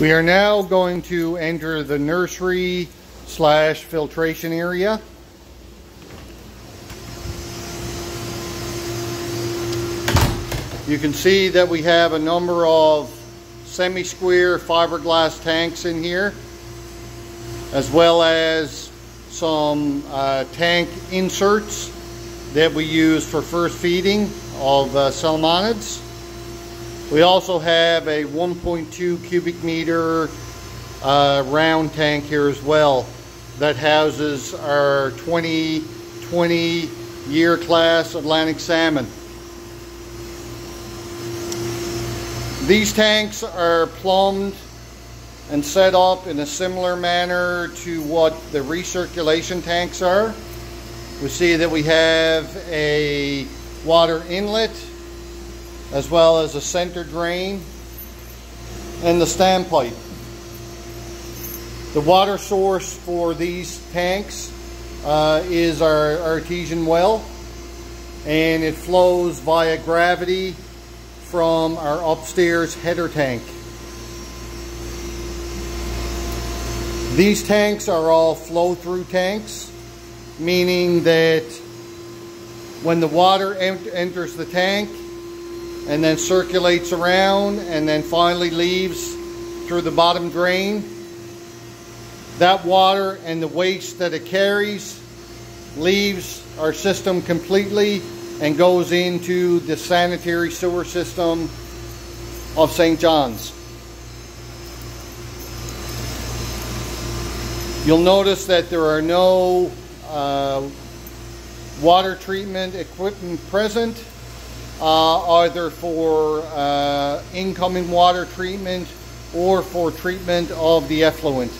We are now going to enter the nursery slash filtration area. You can see that we have a number of semi-square fiberglass tanks in here as well as some uh, tank inserts that we use for first feeding of uh, salmonids. We also have a 1.2 cubic meter uh, round tank here as well that houses our 2020 year class Atlantic salmon. These tanks are plumbed and set up in a similar manner to what the recirculation tanks are. We see that we have a water inlet as well as a center drain and the standpipe. The water source for these tanks uh, is our artesian well and it flows via gravity from our upstairs header tank. These tanks are all flow-through tanks, meaning that when the water enters the tank and then circulates around and then finally leaves through the bottom drain, that water and the waste that it carries leaves our system completely and goes into the sanitary sewer system of St. John's. You'll notice that there are no uh, water treatment equipment present, uh, either for uh, incoming water treatment or for treatment of the effluent.